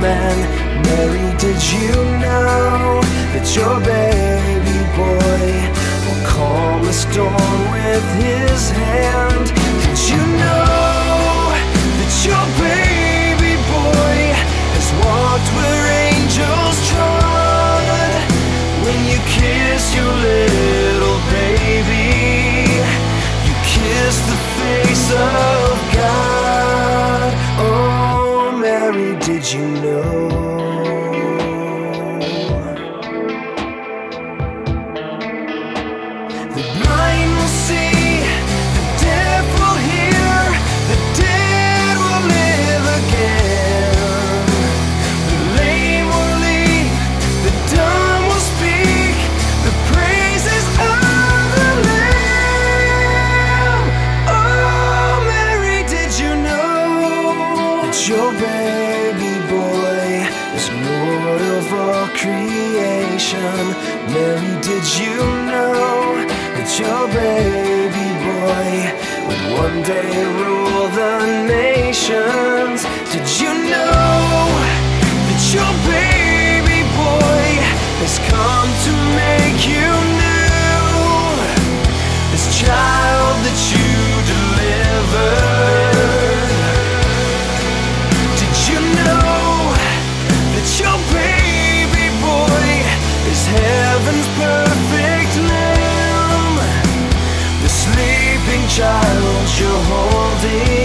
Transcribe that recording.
Man? Mary, did you know that your baby boy will calm the storm with his hand? Did you know Did you know? The blind that your baby boy is Lord of all creation? Mary, did you know that your baby boy would one day rule heaven's perfect name The sleeping child you're holding.